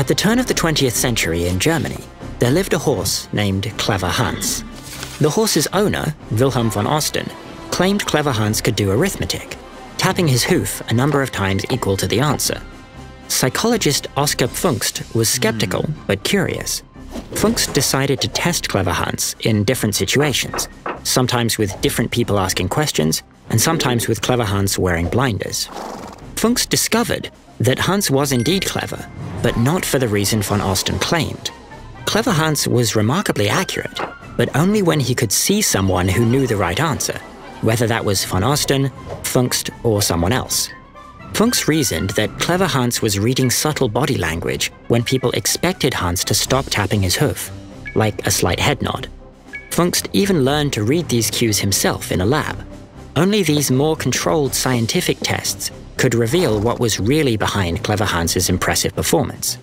At the turn of the 20th century in Germany, there lived a horse named Clever Hans. The horse's owner, Wilhelm von Osten, claimed Clever Hans could do arithmetic, tapping his hoof a number of times equal to the answer. Psychologist Oskar Pfungst was skeptical hmm. but curious. Pfungst decided to test Clever Hans in different situations, sometimes with different people asking questions, and sometimes with Clever Hans wearing blinders. Pfungst discovered that Hans was indeed clever, but not for the reason von Osten claimed. Clever Hans was remarkably accurate, but only when he could see someone who knew the right answer, whether that was von Osten, Pfungst, or someone else. Pfungst reasoned that Clever Hans was reading subtle body language when people expected Hans to stop tapping his hoof, like a slight head nod. Pfungst even learned to read these cues himself in a lab. Only these more controlled scientific tests could reveal what was really behind Clever Hans's impressive performance.